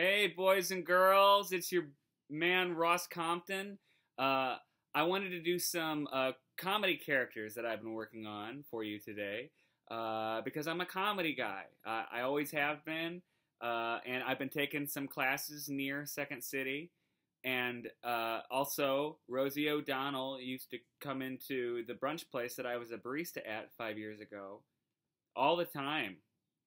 Hey, boys and girls, it's your man Ross Compton. Uh, I wanted to do some uh, comedy characters that I've been working on for you today uh, because I'm a comedy guy. I always have been, uh, and I've been taking some classes near Second City. And uh, also, Rosie O'Donnell used to come into the brunch place that I was a barista at five years ago all the time.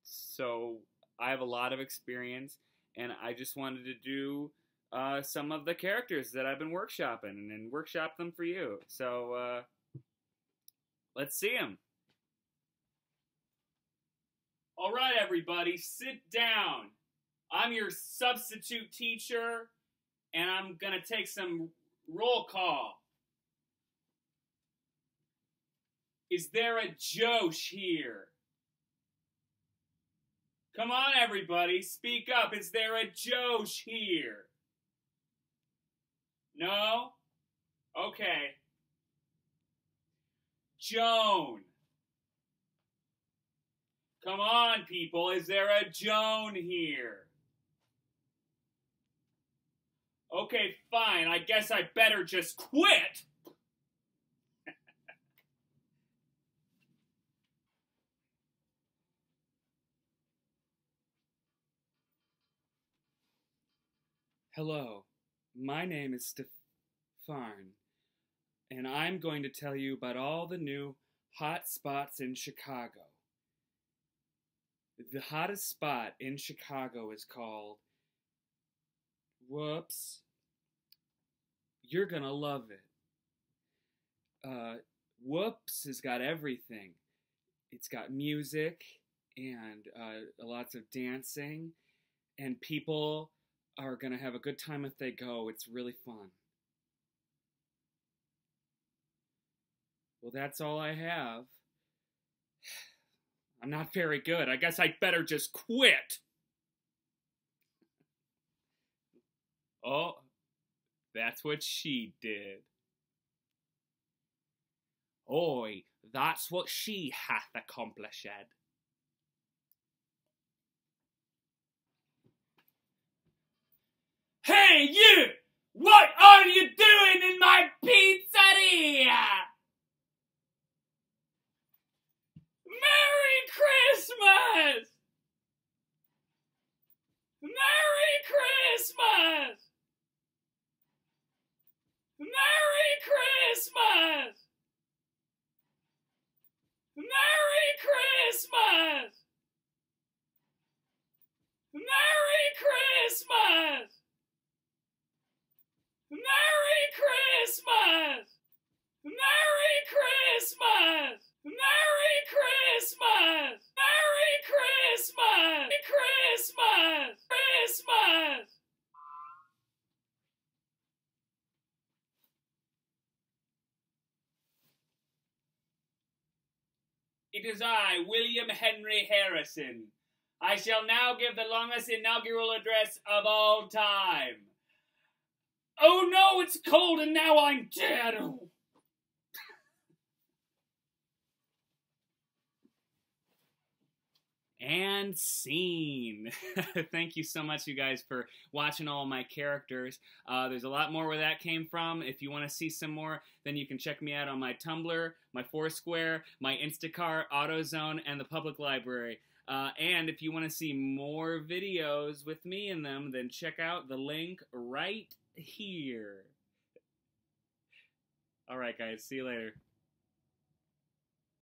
So I have a lot of experience, and I just wanted to do uh, some of the characters that I've been workshopping and workshop them for you. So uh, let's see them. All right, everybody, sit down. I'm your substitute teacher, and I'm going to take some roll call. Is there a Josh here? Come on, everybody, speak up. Is there a Josh here? No? Okay. Joan. Come on, people. Is there a Joan here? Okay, fine. I guess I better just quit. Hello, my name is Stefan, and I'm going to tell you about all the new hot spots in Chicago. The hottest spot in Chicago is called. Whoops. You're gonna love it. Uh, Whoops has got everything. It's got music and uh, lots of dancing, and people are going to have a good time if they go. It's really fun. Well, that's all I have. I'm not very good. I guess I'd better just quit. Oh, that's what she did. Oi, that's what she hath accomplished. You! Christmas! It is I, William Henry Harrison. I shall now give the longest inaugural address of all time. Oh no, it's cold and now I'm dead. And scene. Thank you so much, you guys, for watching all my characters. Uh, there's a lot more where that came from. If you want to see some more, then you can check me out on my Tumblr, my Foursquare, my Instacart, AutoZone, and the public library. Uh, and if you want to see more videos with me in them, then check out the link right here. All right, guys. See you later.